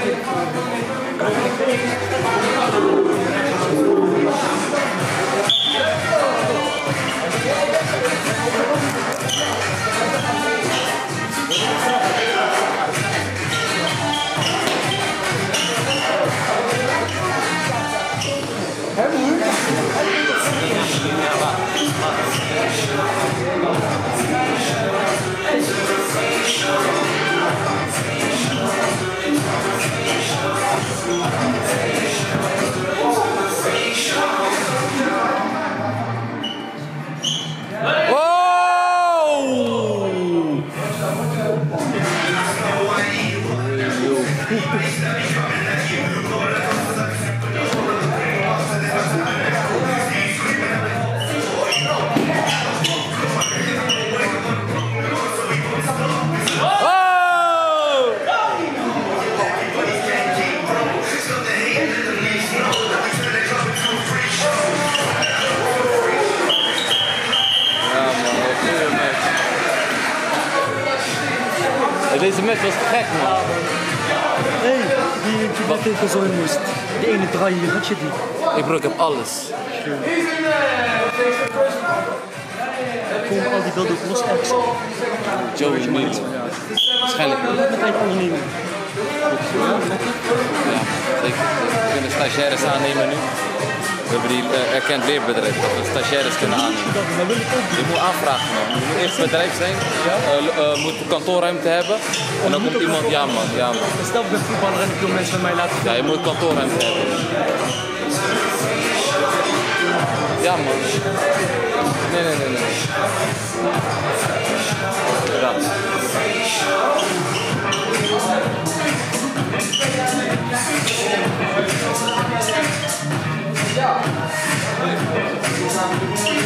Thank you. Whoa! Deze match was gek, man. Hé, hey, die die net tegen zo moest. Die ene draai hier, had je die? Ik bro, ik heb alles. Komen al die beelden op los apps. Joey niet. Waarschijnlijk niet. Met een onderneming. Ja, zeker. We kunnen stagiaires aannemen nu. We hebben die eh, erkend leerbedrijf, dat we stagiaires kunnen aannemen. Ook Je moet aanvragen man. Je moet eerst bedrijf zijn, eh, eh, moet kantoorruimte hebben. En dan komt iemand, ja man, ja man. Stel ik ben voetballer en ik wil mensen bij mij laten Ja, je moet kantoorruimte hebben. Ja man. Nee, nee, nee, nee. Ja. した。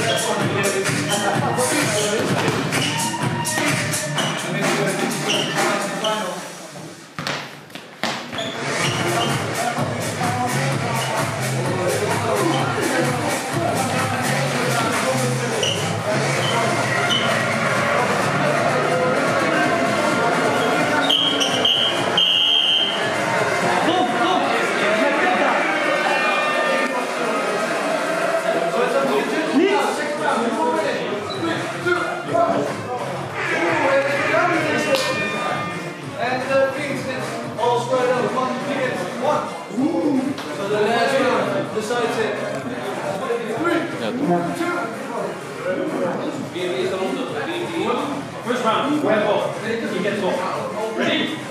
First round, grab off. He gets off. Ready?